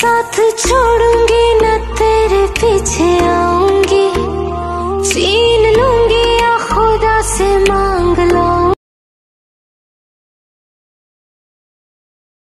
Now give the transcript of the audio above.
साथ छोड़ूँगी न तेरे पीछे आऊँगी। छीन लूँगी या खुदा से माँ